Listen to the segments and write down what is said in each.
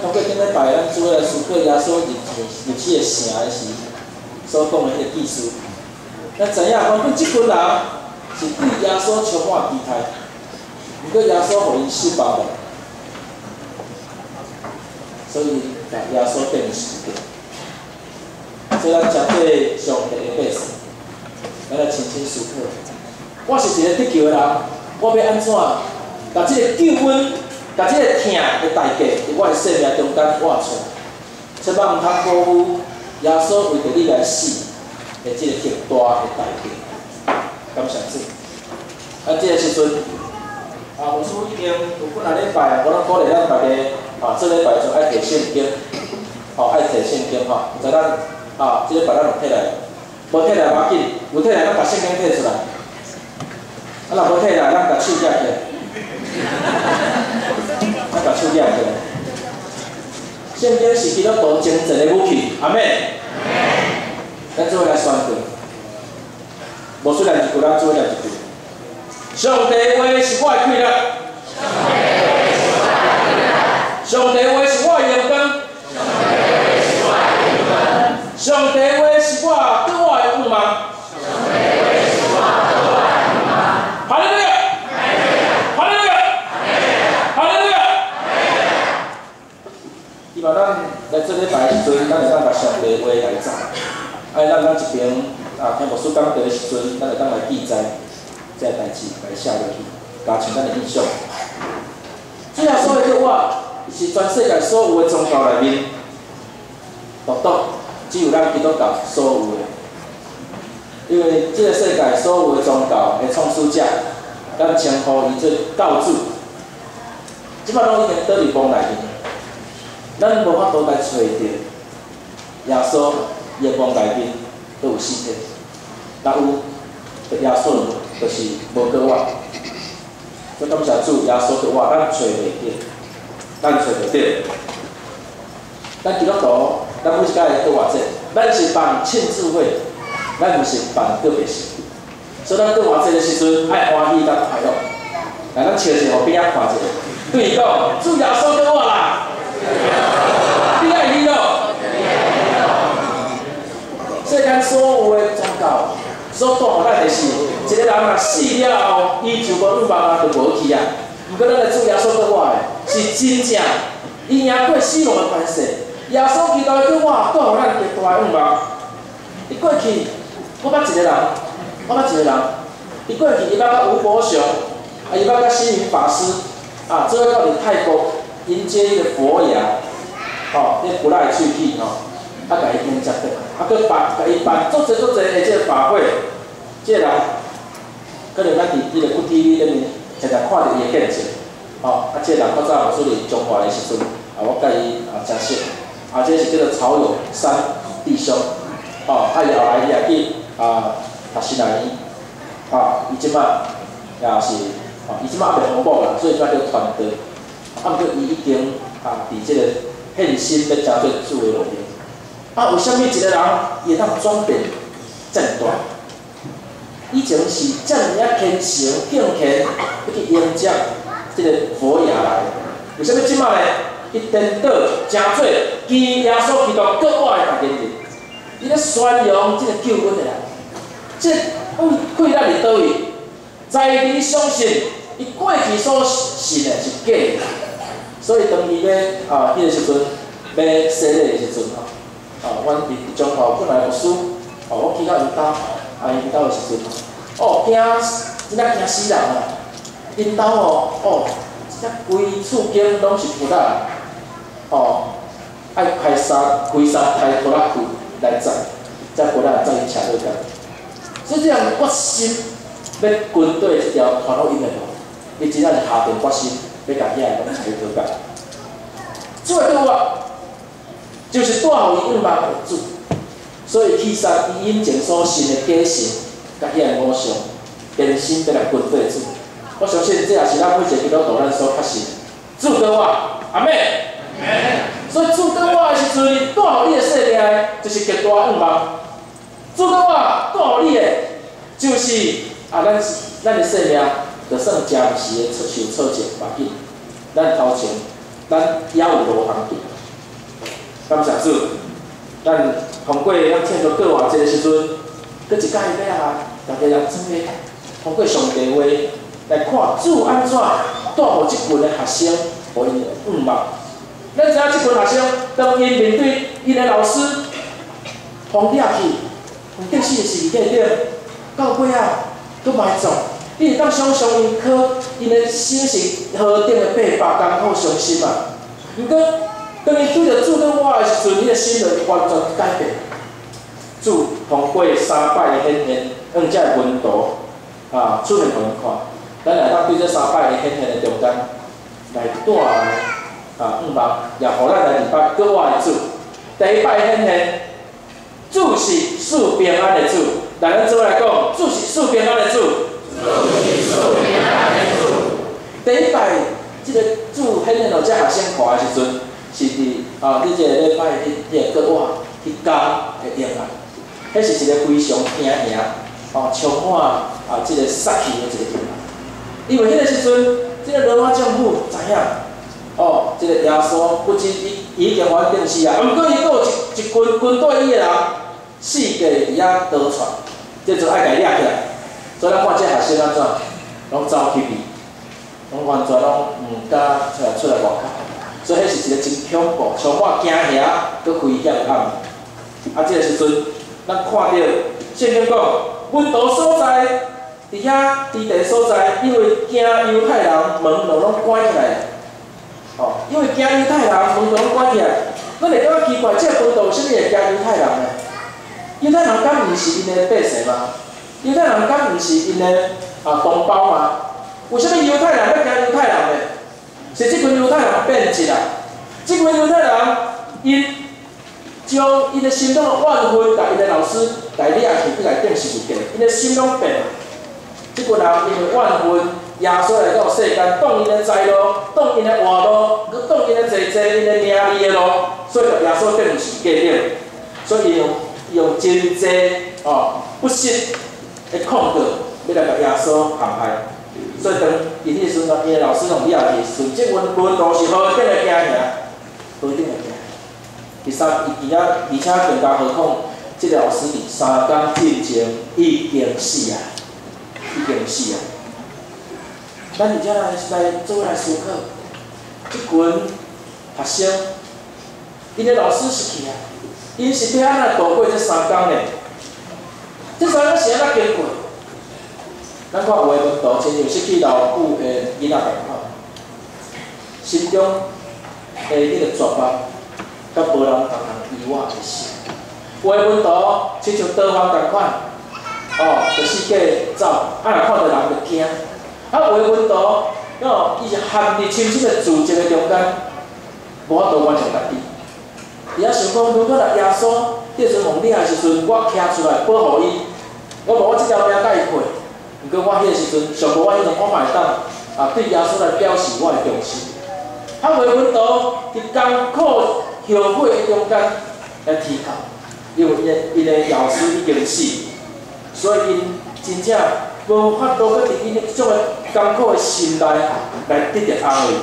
通过顶礼拜咱主要思考耶稣入入去的城的？时所讲的迄个意思。咱知影，原本即群人是对耶稣充满期待，毋过耶稣互伊失败了，所以甲耶稣变死掉。所以咱针对上帝的百姓，咱来清清思考。我是一个得救的？人，我要安怎把即个救恩？甲即个疼的代价，伫我的生命中间活出，千万毋通辜负耶稣为着你来死的即个极大的代价。感谢主。啊，即个时阵，啊，牧师已经有几啊礼拜，我拢鼓励咱大家，啊，即礼拜就爱摕圣经，吼，爱摕圣经吼，在咱，啊，即个把咱落起来，无起来要紧，有起来咱把圣经摕出来，啊，若无起来，咱把手举起来。把手举起来。圣经是基督徒精神的武器，阿妹。咱做来宣告。无出来一句，咱做来一句。上帝话是我的快乐。上帝话是我的阳光。上帝话是我对我的渴望。希望咱来做礼拜的时阵，咱会当把上帝话来走。哎，咱咱一边啊，听牧师讲道的时阵，咱会当来记载这代志来写落去，加强咱的印象。最后所有的话，是全世界所有的宗教内面，独独只有咱基督教所有的。因为这个世界所有的宗教的创始者，咱称呼伊做教主，即摆拢已经倒伫崩内面。咱无法度来找着耶稣伊个光内面都有四体，若有，耶稣就是无过我。所以感谢主，耶稣过我，咱找袂着，咱找袂着。咱基督徒，咱每一家会过偌济，咱是办庆祝会，咱毋是办个别事。所以咱过偌济个时阵，爱欢喜甲快乐。来，咱笑一互边仔看者，对伊讲，主耶稣过我啦。你爱伊咯？世间所有的宗教所带互咱的是，一个人若死了后，伊就无欲望啊，就无去啊。毋过咱的主耶稣对我的，是真正，伊赢过死亡的关系。耶稣基督对我，带互咱极大的欲望。伊过去，我捌一个人，我捌一个人，伊过去伊捌甲吴伯雄，啊，伊捌甲星云法师，啊，做伙到伫泰国迎接迄个佛牙。吼，迄古来喙齿吼，啊，甲伊迎接的，啊，佮办，甲伊办做侪做侪的即个法会，即个人，可能咱伫伊个 TV 顶面常常看着伊的见证，吼，啊，即个人较早出嚟中华的时阵，啊，我甲伊啊真熟，啊，即是叫做曹永山弟兄，吼，啊，伊后来伊也去啊读新南医，吼，伊即摆也是，吼，伊即摆也袂红报啦，所以叫做团队，啊，毋过伊已经啊伫即个。献心要加做作为路面。啊，为虾米一个人会当转变这么大？以前是这么样虔诚敬虔要去迎接这个佛爷来，为虾米即摆呢？伊颠倒真做基耶稣基督国外的大见证，伊咧宣扬这个救恩的人，这嗯贵在伫倒位？在你相信，伊过去所信的是假的。所以当伊咧啊，迄个时阵要洗礼的时阵吼，啊，阮伫中华本来牧师，哦，我去到因兜，啊，因兜的时阵，哦，惊，真正惊死人啊！因兜哦，哦，真规厝间拢是负担，哦，爱开三开三开拖拉机来载，再过来载伊车落去。所以这样决心要军队一条传到因的路，伊真正是下定决心。要甲遐个拢拆脱甲，做对我就是带互伊欲望为主，所以其实伊因前所信的假神，甲遐个偶像，变心变来军队主。我相信这也是咱每一个基督徒咱所确信。主对我，阿妹。所以主对我的时阵，带互你的生命就是极大欲望。主对我带互你的就是啊，咱咱的生命。就算暂时的受挫折，无要紧，咱头前，咱也有路通行。感谢主，咱通过咱庆祝过活节的时阵，搁一届要啊，大家要真诶通过上帝话来看主安怎带互即群的学生，互因五望。咱知影即群学生当因面对因的老师，放假去，从电视诶视频顶到尾啊，都卖做，你会当想象因考因的心是何等诶八百艰苦伤心啊！毋过，当伊对着主对我的时阵，你的心就完全改变。主通过三摆的显现，用遮个温度啊出现互因看。咱来当对这三摆的显现的中间来带来啊，五望也互咱来明白各位主。第一摆显现，主是赐平安的主。来，咱做来讲，主是赐平安的主。主是赐平安诶主。第一摆，即个主显现互遮学生看诶时阵，是伫啊，你即个礼拜迄迄个国外迄工诶应来。迄是一个非常惊吓，哦，充满啊，即个杀气的一个天因为迄个时阵，即个罗马政府知影，哦，即个耶稣不仅已已经完定死啊，毋过伊阁有一一群军队伊个人，四界伫遐逃窜，即阵爱甲伊掠起来，所以咱看即学生安怎，拢走去避，拢完全拢毋敢出来出来外口，所以迄是一个真恐怖、像我惊遐、阁危险的暗。啊，即个时阵。咱看到圣经讲，阮岛所在伫遐伫地所在，因为惊犹太人门都拢关起来，哦，因为惊犹太人门都拢关起来，咱会感觉奇怪，这个岛是啥物会惊犹太人呢？犹太人敢毋是因的百姓吗？犹太人敢毋是因的啊同胞吗？为甚物犹太人要惊犹太人呢？是即群犹太人变质啦，即群犹太人因。将因的心中的万分，甲因的老师来掠去，去来定时就变，因的心拢变了。即群人因为万分，耶稣来到世间，当因的财路，当因的活路，佮当因的坐坐因的名利的路，所以耶稣定时过定。所以用用真济哦不惜的控制，要来甲耶稣陷害。所以当因迄时阵，因的老师用掠去，顺即阮阮都是好定的惊吓，好定的惊。第三，伊而而且更加何况，即个老师伫三工之前已经死啊，已经死啊。咱而且来来做来思考，即群学生，伊的老师是去啊，伊是要安怎度过这三工呢？这三工是安怎经过？咱看有诶文图，亲像失去老母诶囡仔共款，心中诶迄个绝望。甲无人同人意我的心，有诶温度，亲像刀锋共款，哦，着四界走，啊若看到人着惊，啊有诶温度，哦，伊是陷伫深深诶自责诶中间，无法度完成家己。伊遐想讲，如果若耶稣变成红领诶时阵，我徛出来保护伊，我无我即条命甲伊过，毋过我迄个时阵，上无我迄阵我嘛会当啊对耶稣来表示我的重视。啊有诶温度，伫艰苦。后悔中间来提考，因为因因的老师已经死，所以因真正无法度去伫因迄种的艰苦的心内来得着安慰。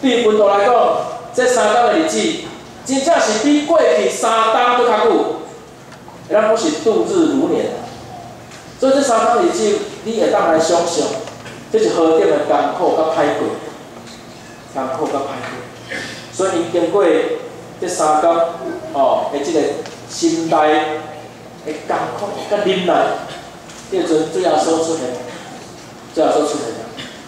对文道来讲，这三天的日子，真正是比过去三档搁较久，咱不是度日如年。所以这三档日子，你会当来想象，这是何等的艰苦甲歹过，艰苦甲歹过。所以因经过。这三工哦，诶，即个心内诶艰苦甲忍耐，迄阵最后所出现，最后所出现，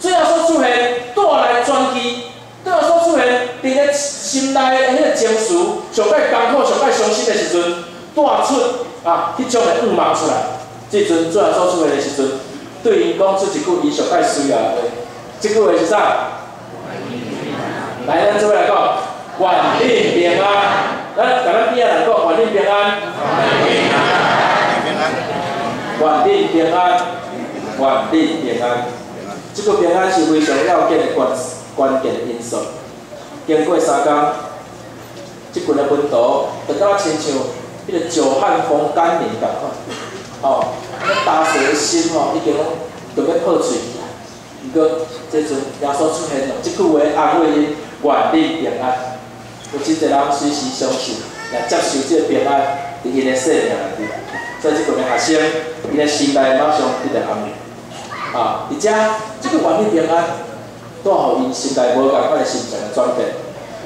最后所出现带来转机，最后所出现伫咧心内诶迄个情绪上界艰苦、上界伤心的时阵，带出啊迄种诶五望出来。即阵最后所出诶时阵，对因讲出一句伊上界需要诶话，即句话是啥？来，咱做来讲。万定平安，咱甲咱边仔来讲，万定平安。万定平安，万定平安。这个平安是非常要紧的关关键因素。经过三工，即群的温度，就敢亲像迄个久旱逢甘霖共款。哦，咱打水的心哦，已经都要破碎去啊。毋过，即阵耶稣出现了，即句话安慰因，万定平安。有真侪人随时相信，也接受这个平安伫因的生命里。所以即个学生，伊的心内马上得到安慰。啊，而且即个完美平安，带互因心内无共款的心情的转变。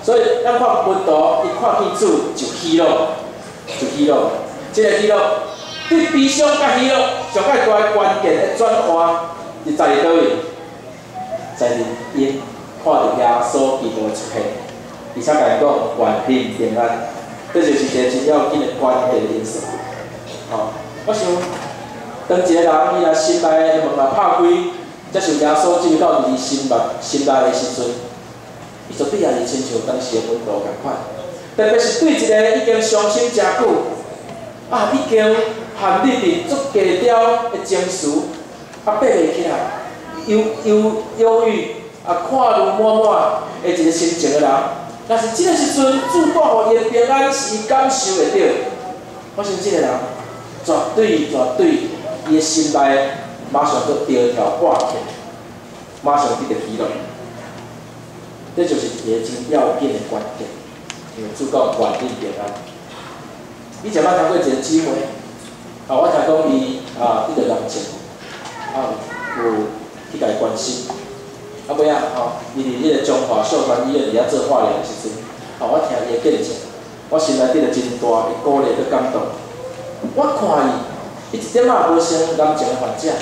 所以咱看文图，伊看见主就喜乐，就喜乐。即个喜乐，对悲伤甲喜乐上界大关键的转化，是在倒位？在因看到耶稣基督的出现。而且甲伊讲完平平安，这就是一个真要紧的关键因素。吼，我想，当一个人伊若心内的门啊拍开，接受耶稣进入到伊心目心内的时阵，伊绝对也是亲像当时的温度共款。特别是对一个已经伤心诚久，啊，已经陷入伫足低调的情绪，啊，爬袂起来，忧忧忧郁，啊，看如满满的一个心情的人。但是即个时阵，主带互伊的平安是伊感受会到。我想即个人绝对绝对，伊的心内马上就条条挂起，马上得到喜乐。这就是一个真要紧的关键，因为主讲稳定平安。以前捌听过一个姊妹，啊，我听讲伊啊，伊个人情，啊，有去甲伊关心。啊，尾啊，吼，伊伫迄个中华秀传医院伫遐做化疗的时阵，吼，我听伊的见证，我心内得着真大的鼓励佮感动。我看伊，伊一点仔无生感情的患者，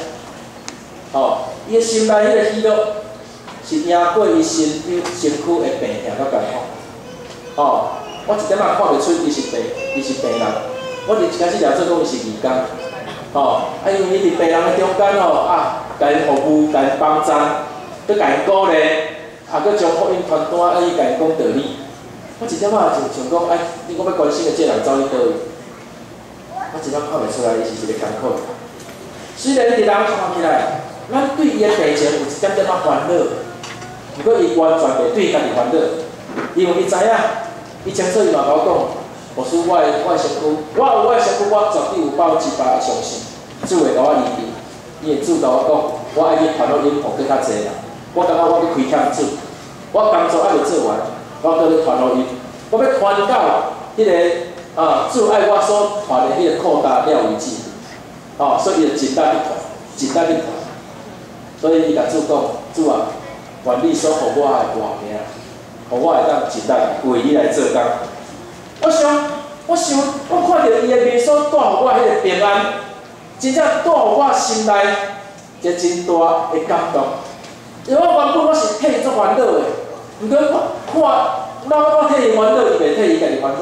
吼，伊的心内迄个喜乐，是赢过伊身体身躯的病痛佮艰苦。吼，我一点仔看袂出伊是病，伊是病人。我伫一开始了做讲伊是义工，吼，啊，因为伊伫病人的中间吼，啊，甲因服务，甲因帮衬。佮甲因鼓励，啊，佮将福音传单，啊，伊甲因讲道理。我一点仔就想讲，哎，你我要关心的这人走去倒位？我一点看袂出来，伊是一个艰苦。虽然伊伫人看起来，咱对伊的病情有一点点仔烦恼，毋过伊完全袂对家己烦恼，因为伊知影，伊清楚伊嘛甲我讲，我是我的我的身躯，我有我的身躯，我绝对有百分之百相信，主会甲我医治，伊会主甲我讲，我爱去传福音，互更较济人。我感觉我要开欠主，我工作还未做完，我搁咧传福音，我要传到迄个啊主爱我所传的迄个扩大了为止，哦，所以就尽力去传，尽力去传。所以伊甲主讲，主啊，愿你所互我的话名，互我会当尽力为你来做工。我想，我想，我看到伊的面所带互我迄个平安，真正带互我心内一个真大的感动。因为我原本我是替伊做烦恼的，毋过我看，那我替伊烦恼，伊袂替伊家己烦恼。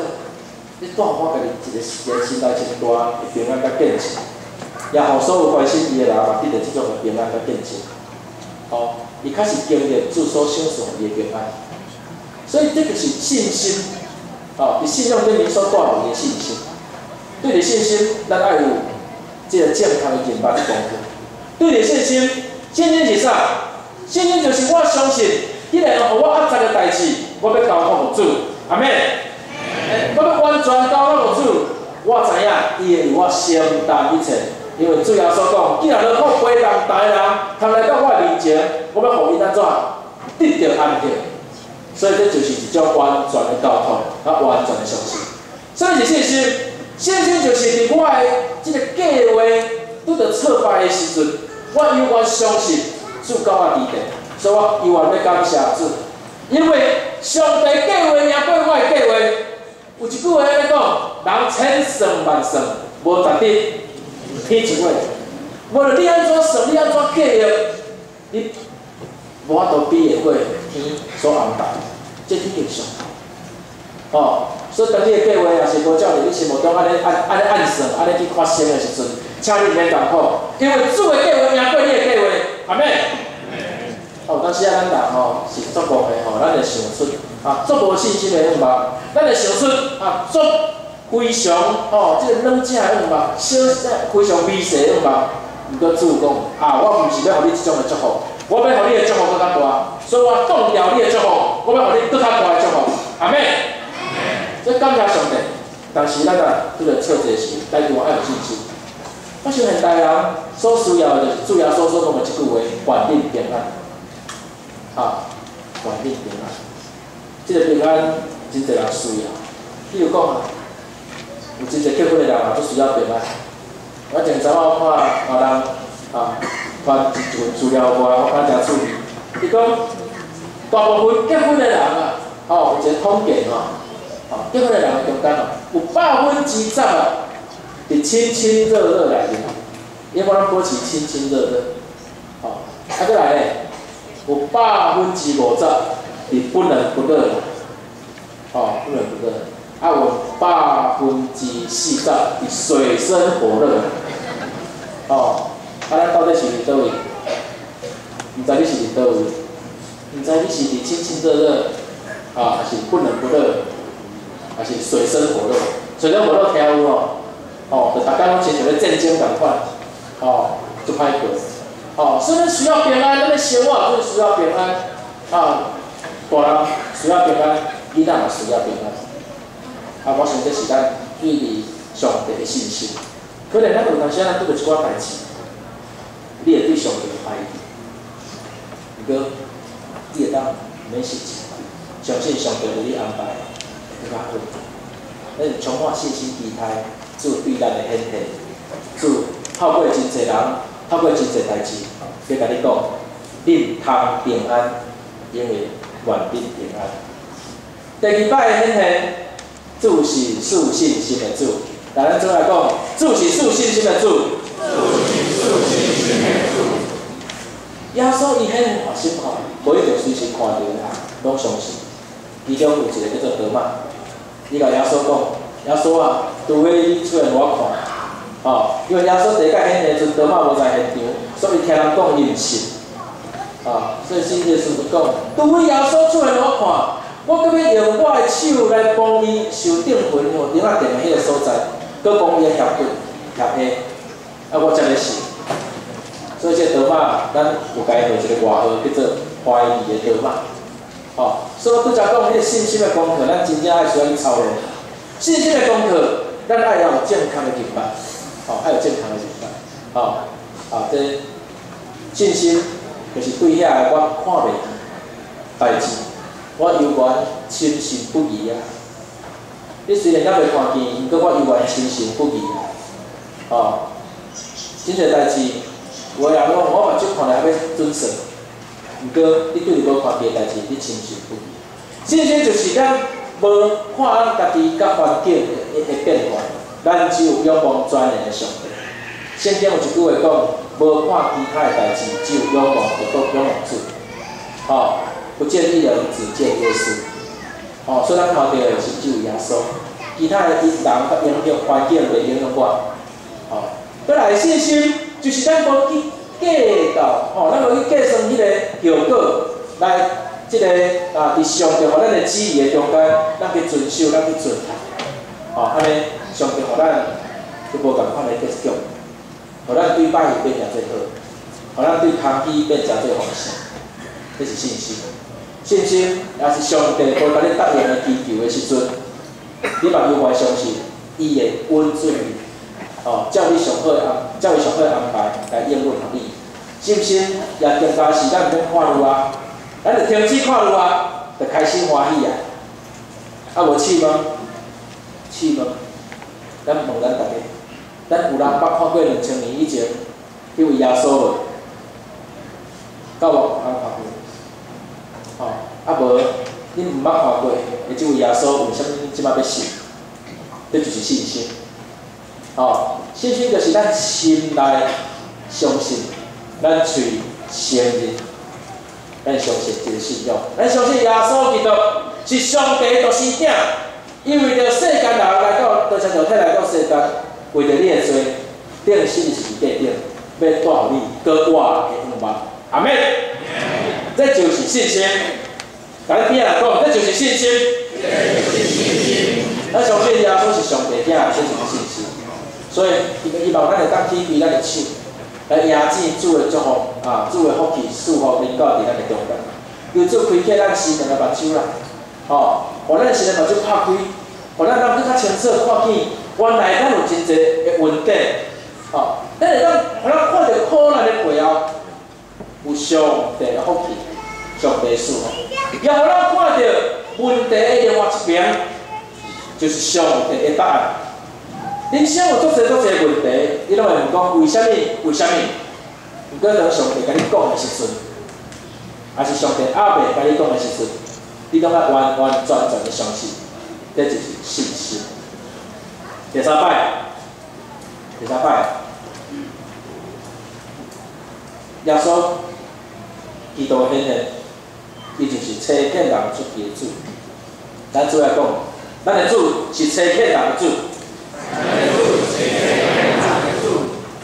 你带我家己一个一个心内真大的平安甲见证，也互所有关心伊的人嘛得到即种的平安甲见证。哦，伊开始经历自所享受伊的平安，所以这个是信心。啊！你信仰里面所带互伊的信心。对着信心，咱爱有即个健康的认识功夫。对着信心，信心是啥？信心就是我相信，迄个互我压在的代志，我要交托主，阿妹，我要完全交托主。我知影，伊会为我承担一切，因为主要所讲，既然能够背当大人，通来到我面前，我要互伊安怎得到安定。所以这就是一种完全的沟通，啊，完全的相信。所以是信心，信心就是伫我的即个计划拄着挫败的时阵，我永远相信。主教我伫地，所以我伊愿要感谢主，因为上帝计划赢过我的计划。有一句话安尼讲：人千算万算，无值得天一话。无论你安怎算，你安怎计划，你无法度比会过天所安排。这天经上哦，所以当你的计划也是无照着你心目中安尼按安尼按算，安尼去发生的时阵，请你免艰苦，因为主的计划赢过你的计划，阿妹。哦，当时啊，咱人吼是足无的吼，咱会想出啊，足无信心的有无？咱会想出啊，足非常吼，即个软正有无？小非常微细有无？毋过主讲啊，我毋是要互你即种的祝福，我要互你的祝福更较大，所以我挡掉你的祝福，我要互你更较大的祝福，阿妹。所以感谢上帝，但是咱啊，拄着错一时，代志我爱有信心。我想现代人所需要的，主要所说讲的即句话，稳定平安。啊，稳定平安，这个平安真侪人需要。比如讲啊，有真侪结婚的人啊，都需要平安。我前阵我看别人啊传一份资料过来，我感觉真注意。伊讲大部分结婚的人啊，哦，有一个统计吼，哦，结婚的人中间哦，有百分之十啊，是亲亲热热来的，因为咱保持亲亲热热，哦，啊，再来咧，有百分之五十是不冷不热的，哦，不冷不热，啊，有百分之四十是水深火热，哦，啊，咱到底是伫倒位？毋知你是伫倒位？毋知你是伫亲亲热热，啊，还是不冷不热，还是水深火热？水深火热听有无？哦，就大家拢亲像咧战争共款，哦，就歹过，哦，所以需要平安，咱咧生活就需要平安，啊，大人需要平安，囡仔嘛需要平安，啊，我想这是咱对于上帝的信心。可能咱有当时咱拄着一寡代志，你会对上帝怀疑，毋过你会当免信心，相信上帝为你安排更加好，咱充满信心期待。主对咱的显现，主透过真济人，透过真济代志，要甲你讲，你通平安，因为愿你平安。第二摆的显现，主是树信心的主，来咱做来讲，主是树信心的主。主是树信心的主。耶稣伊迄个发心吼，无一定随时看到啦，拢相信。其中有一个叫做德玛，伊甲耶稣讲。耶稣啊，除非你出来我看，哦，因为耶稣第一届显现阵，多马无在现场，所以听人讲伊毋信，啊，所以圣经是讲，除非耶稣出来我看，我搁要用我的手来帮伊受定魂吼，顶下定的迄个所在，搁帮伊协骨协下，啊，我才会信。所以这多马，咱有该号一个外号叫做怀疑的多马，哦，所以拄则讲迄个信心的功课，咱真正爱需要去操练。信心的功课，咱爱要有健康的品牌，好，爱有健康的品牌，好，啊，这信心就是对遐我看袂见代志，我犹原深信不疑啊。你虽然还袂看见，毋过我犹原深信不疑啊。哦，真侪代志，有人讲我目睭看来要准算，毋过你对于无看见代志，你深信不疑。信心就是咱。无看咱家己甲环境的的变化，咱只有仰望全能的上帝。圣经有一句话讲：无看其他的代志，只有仰望独独仰望主。吼，不见一人，只见耶稣。吼，所以咱看到的是只有耶稣，其他的人甲影响环境袂影响我。吼，本来信心就是咱无去计较，吼，咱无去计算迄个效果来。即个啊，伫上帝互咱的旨意的中间，咱去遵守，咱去遵行，吼，安尼上帝互咱就无共款的结局，互咱对百姓变成最好，互咱对空气变成最丰盛，这是信心。信心也是上帝无甲你答应的祈求的时阵，你嘛有法相信，伊会温准你，吼，照你上好的安，照伊上好的安排来应允互你。信心也更加是咱免看路啊。咱就停止看路啊，就开心欢喜啊！啊，无试吗？试吗？咱问咱大家，咱有人捌看过两千年以前迄位耶稣无？到无？有看过？吼，啊无，你毋捌看过，诶，即位耶稣为虾米即摆要信？这就是信心。哦，信心就是咱心内相信，咱嘴承认。咱相信这个信仰，咱相信耶稣基督是上帝独生囝，因为着世间人来到，着像肉体来到世间，为着你的罪，定死是十字架顶，要带互你过活的永望。阿妹，这就是信心。咱边来讲，这就是信心。咱相信耶稣是上帝囝，这就是信心。所以，伊个希望咱会当起比咱的手。来压制主的祝福啊，主的福气祝福临到伫咱的中间。由主开启咱心灵的目睭啦，吼，互咱心灵目睭拍开，互咱能更较清楚看见，原来咱有真济的问题，吼，咱会当互咱看到苦难的背后，有上帝的福气，上帝祝福，也互咱看到问题的另外一边，就是上帝的答案。人生有足侪足侪问题，你拢会问讲为虾米？为虾米？毋过当上帝甲你讲的时阵，还是上帝阿未甲你讲的时阵，你拢要完完全全的相信，这就是信心。第三摆，第三摆，耶稣基督显现，伊就是车欠人出去的主。咱主要讲，咱的主是车欠人的主。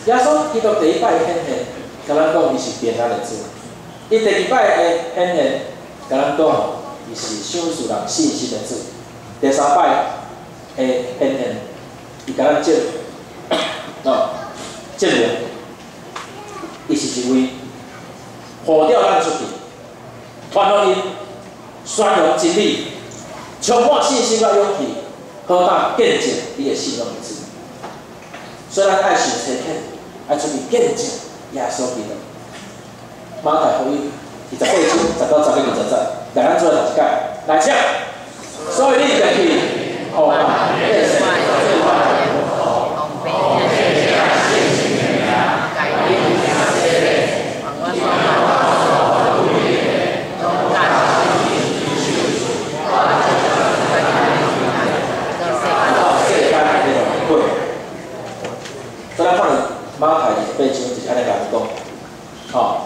耶稣基督第一摆显现，甲咱讲伊是平安的主；伊第二摆的显现，甲咱讲伊是享受人信心的主；第三摆的显现，伊甲咱证，哦，证明伊是一位呼召咱出去，传福音、宣扬真理、充满信心甲勇气，好当见证伊的信仰的主。虽然爱受车欠。爱出去见证耶稣基督。马太福音二十八章十到十一二十节，来咱做了一解，来请。所以你就去，好嘛？马太八章就是安尼甲咱讲，吼，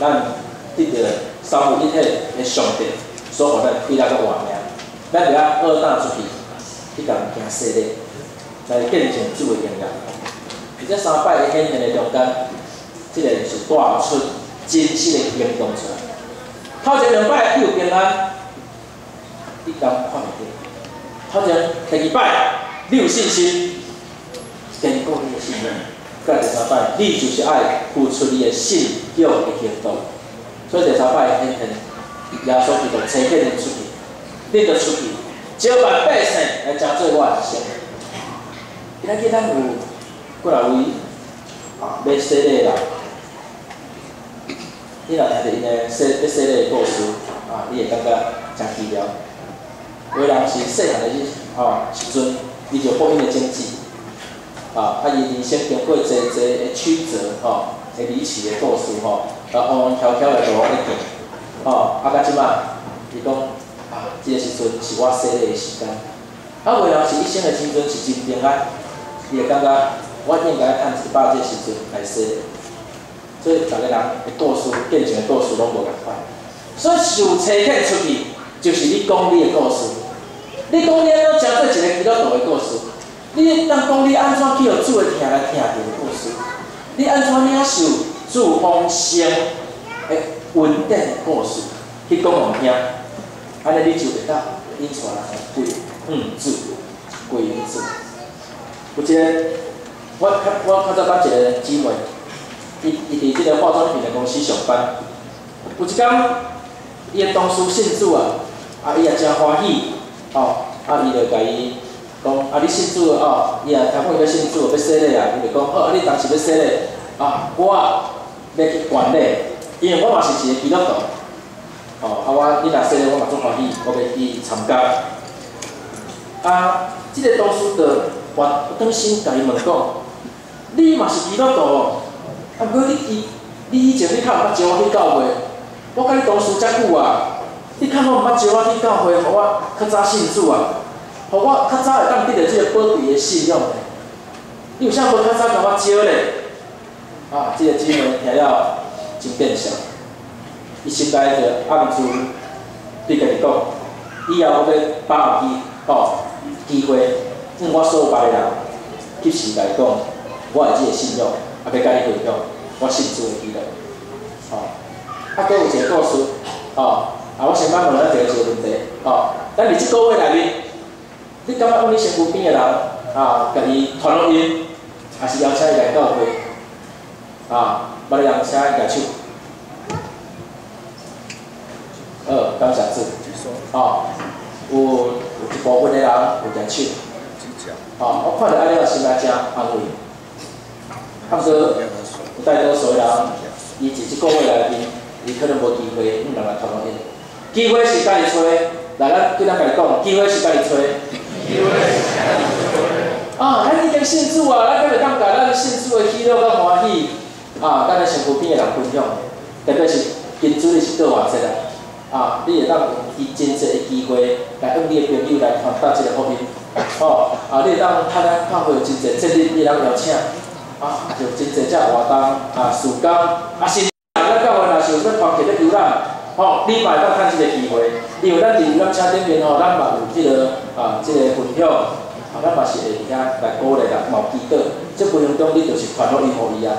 咱得着三位一体的上帝所互咱快乐个画面，咱就要二打出去，去甲物件设立，来见证主的荣耀。伫这三摆的显现的中间，即个是带出真实的行动出来。头前两摆你有平安，你敢看袂到；头前第二摆你有信心，坚固你的信任。第三摆，你就是爱付出你的信仰的行动。所以第三摆显现，耶稣基督车建你出去，你着出去，招万百姓来加做我的先。今仔日咱有过来位啊，要洗礼人，你若听着因的洗要洗礼的故事，啊，你会感觉真奇妙。有人是细汉的时吼时阵，伊就福音的经济。啊，啊，伊人生经过侪侪的曲折，吼，的离奇的故事，吼，啊，弯弯翘翘的路安尼行，吼，啊，到即摆，伊讲，啊，即个时阵是我洗礼的时间，啊，未了是一生的青春是真平安，伊会感觉我应该趁一百即个时阵来洗，所以逐个人的故事，变成的故事拢无共款，所以受车客出去，就是你讲你的故事，你讲你要讲做一个基督徒的故事。你当讲你安怎去互主的听来听着故事？你安怎领受主丰盛的稳定故事去讲互听？安尼你就会当引出人来归嗯主归主。有一个我较我较早捌一个姊妹，伊伊伫即个化妆品的公司上班。有一天，伊的同事姓朱啊，啊伊也真欢喜，哦，啊伊就甲伊。讲啊，你信主哦，伊也听讲伊要信主，要洗礼啊，伊就讲好，啊，你当时要洗礼啊，我要去管理，因为我嘛是一个基督徒，哦，啊，我你若洗礼，我嘛足欢喜，我要去参加。啊，即个同事就我当心甲伊问讲，你嘛是基督徒，啊，毋过你以你以前你较毋捌招我去教会，我甲你同事遮久啊，你较毋捌招我去教会，互我较早信主啊。互我较早会当得到即个宝贵的信用，你有啥无较早甲我招咧？啊，即个姊妹听了真变相，伊心内就暗自对家己讲，以后我要把握机哦机会，嗯，我所有别人，及时来讲，我的即个信用，也要甲你分享，我信主的记录。哦，啊，佫有一个故事，哦，啊，我先摆问咱一个一个问题，哦，咱伫即个月内面。你感觉讲你身躯边的人啊，甲伊传落音，还是邀请伊来教会啊？把你人请伊来唱。二，感谢主。啊，有有一部分的人有在唱。啊，我看到安尼个心内真安慰。啊，毋过有大多数的人，伊伫即个月内面，伊可能无机会，毋能来传落音。机会是家己找。来，咱对咱家己讲，机会是家己找。啊，咱已经信主啊，咱今日感觉咱信主的喜乐甲欢喜，啊，咱来身躯边的人分享，特别是今主日是过偌节啊，啊，你会当用伊真济的机会来向你的朋友来传达这个福音，吼，啊，你会当看咱看会有真济节日你人邀请，啊，就真济只活动啊，暑假啊，甚至咱教会若是有啥团契咧游览，吼，你嘛会当趁即个机会，因为咱伫游览车顶面吼，咱嘛有即个啊，即个分享。啊，咱嘛是会伫遐来鼓励啦，嘛有祈祷，即过程中你就是传福音互伊啊。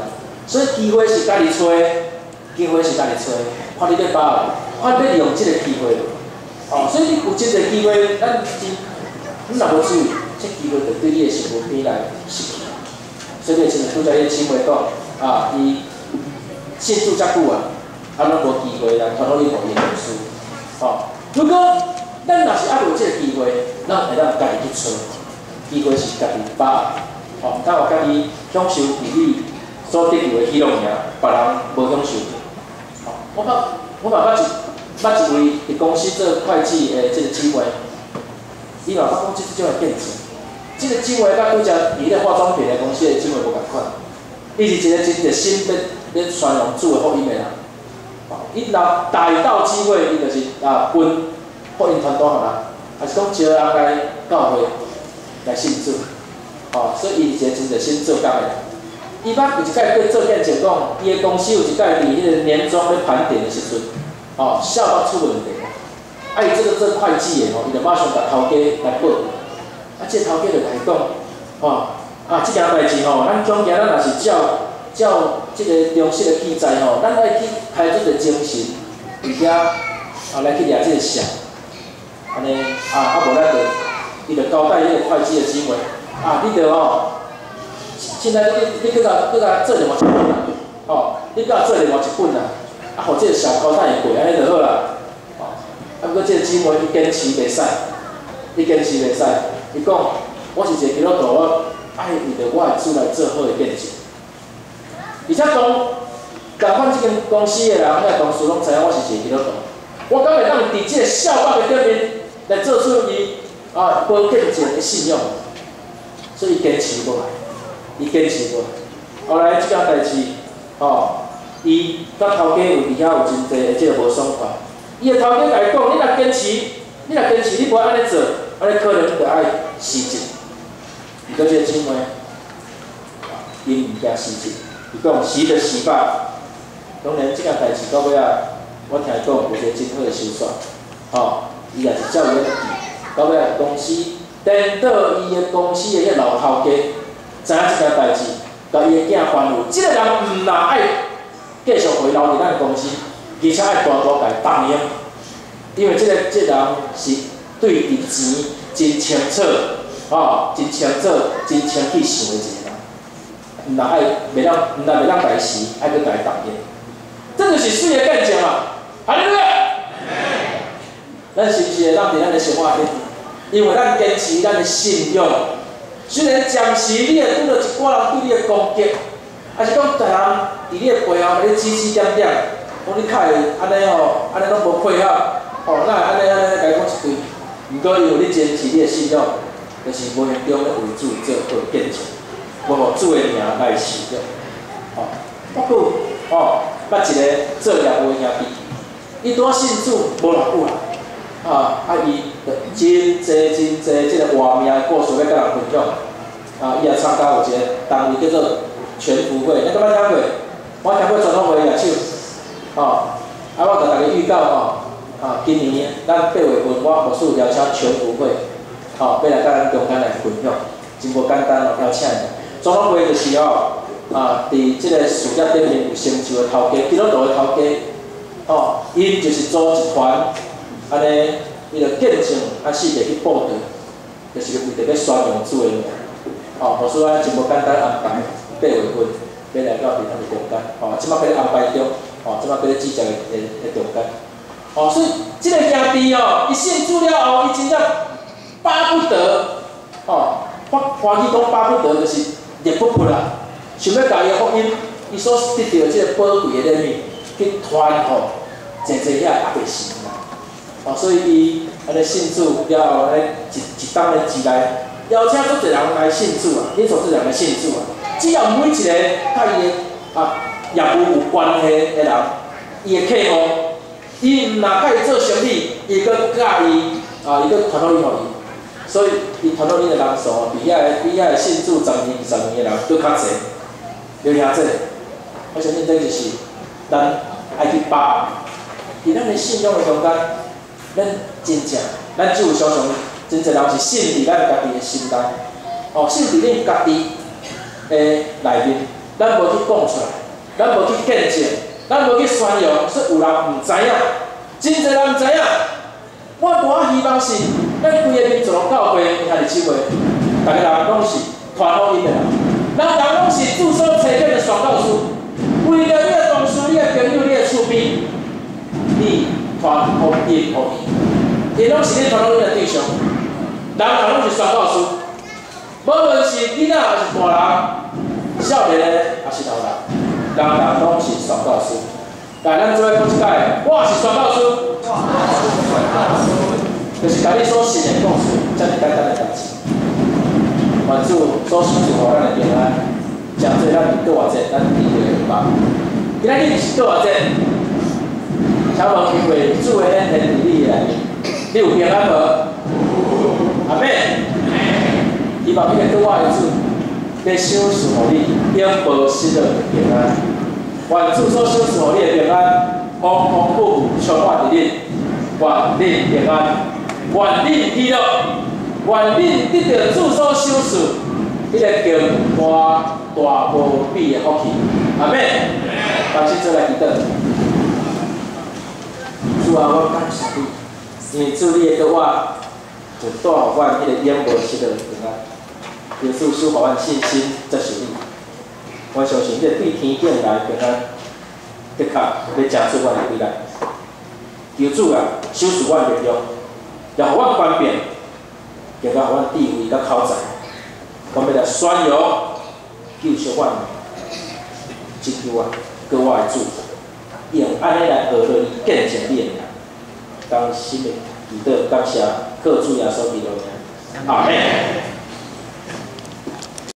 所以机会是家己找，机会是家己找，看你要把握，看要利用即个机会。哦，所以你有即个机会，咱真，你若无注意，即机会就对你的生活变来失去。所以像拄则迄姊妹讲，啊，伊信主遮久啊，啊，拢无机会来传福音互伊读书。哦，如果咱若是还有即个机会，咱会当家己去找。机会是家己把握，吼，但有家己享受自己所得到的喜乐尔，别人无享受。吼，我捌我捌捌一捌一位伫公司做会计的即个姊妹，伊嘛捌讲即种的变迁。即个姊妹甲拄则伫咧化妆品的公司的姊妹无共款，伊是一个真热心咧咧宣扬主的福音的人。伊若大到机会，伊就是啊分福音传单互人，还是讲招人来教会。来信主，哦，所以伊是一个真热心做工的。伊捌有一摆过做见证讲，伊的公司有一摆伫迄个年终咧盘点的时阵，哦，笑到出问题。啊，伊这个做会计的吼，伊就马上甲头家来报。啊，这头家就来讲，哦，啊，即件代志吼，咱总行咱若是照照即个中式的记载吼，咱爱去开出个精神，而且啊来去掠即个相，安尼啊，啊无咱就。伊就交代迄个会计的机会，啊，你着吼，现在你你搁甲搁甲做另外一本啦，吼，你搁甲做另外一本啦，啊，互即个小交代会过，安尼就好啦，吼，啊，不过即个姊妹伊坚持袂使，伊坚持袂使，伊讲，我是一个基督徒，我爱为着我的主来做好的见证，而且讲，共款即间公司的人，遐同事拢知影我是一个基督徒，我敢会当伫即个笑话的顶面来做出伊。啊，保见证的信用，所以坚持过来，伊坚持过来。后来即件代志，吼，伊甲头家有伫遐有真济，即个无爽快。伊个头家甲伊讲，你若坚持，你若坚持，你无安尼做，安尼可能就爱辞职。伊个即个姊妹，因毋惊辞职，伊讲死就死吧。当然，即件代志到尾啊，我听伊讲有一个真好的收煞，吼，伊也是照伊个记。到尾公司，等到伊个公司的迄老头家知影即件代志，甲伊个囝反悔，即个人毋若爱继续回留伫咱公司，而且爱大大家答应，因为即个即人是对伊钱真清楚，吼，真清楚，真清气想的一个，毋若爱袂当，毋若袂当家死，爱去家答应，这就是水的见证啊！好哩，咱是毋是会当伫咱的生活里？因为咱坚持咱的信用，虽然暂时你会拄到一寡人对你的攻击，还是讲逐人伫你的背后甲你指指点点，讲你开安尼吼，安尼拢无配合，吼，那安尼安尼甲伊讲一堆。毋过因为你坚持你的信用，就是无形中咧为主做好见证，无互主的名来使用。吼，包括吼，捌一个做业务的兄弟，伊拄啊信主无偌久啦。啊！啊，伊真济真济即个活命故事要甲人分享。啊，伊也参加有一个单位叫做全福会，你敢捌听过？我听过传统会举手。哦，啊，我甲大家预告吼，啊，今年咱八月份我魔术邀请全福会，哦，要来甲咱中间来分享，真无简单哦，邀请的。传统会就是哦，啊，伫即个事业顶面有成就的头家，基督徒的头家，哦，因就是组一团。安尼，伊着见证啊，四个去报道，就是为着要宣扬主的名。哦，好所以真无简单安排八月份要来到伫咱的中间。哦，即摆伫咧安排中，哦，即摆伫咧指责的的的中间。哦，所以即个兄弟哦，伊信主了后，伊真正巴不得，哦，发欢喜讲巴不得，就是热不不啦，想要甲伊福音，伊所得到即个宝贵的礼物去传互，真侪遐也袂信啦。哦，所以伊安尼信主，了后安尼一一当的时来，邀请足侪人来信主啊，引所做人来信主啊。只要每一个甲伊的啊业务有关系的人，伊的客户，伊毋若甲伊做生意，伊搁教伊啊，伊搁传福音互伊，所以伊传福音的人数比遐比遐信主十年、二十年的人搁较侪。了解这，我相信这就是咱爱去把握，伫咱的信仰的中间，咱真正，咱只有相信，真正人是信伫咱家己的心内，哦，信伫恁家己的内面，咱无去讲出来，咱无去见证，咱无去宣扬，说有人毋知影，真侪人毋知影。我大希望是，咱规个民族教会遐日七会，逐个人拢是传福音的人。咱人拢是著所册卷的宣教师，为了你的同事、你的朋友、你的厝边，你传福音互伊，拢是你传福音的对象。人人拢是宣教师，无论是囡仔还是大人，少年的还是老人，人人拢是宣教师。来，咱做伙讲一解，我是宣教师，就是甲你所信的故事，才是简单的代志。关注所需就互咱的平安，诚侪咱过偌济，咱一定会吧。今仔日是过偌济，请问因为主的恩典伫你内面，你有平安无？阿妹，希望你个过我的主，在修持互你永保喜乐平安。愿主所修持互你的平安，丰丰富富充满伫你，愿你平安，愿你喜乐。愿恁得到住所修持，迄个叫大大无比的福气，阿妹，放心做来祈祷。主啊，我感谢你，因为主你的我，就带互阮迄个永无失的平安。耶稣赐予阮信心，接受你。我相信，迄个对天顶来平安，的确要加速阮的未来。求主啊，修持阮力量，也互阮方便。给到阮地位甲口才，我们来宣扬救赎阮，祈求啊，各位主，用安尼来学着伊见证你，当心的祈祷感谢，各主耶稣基督名，阿门。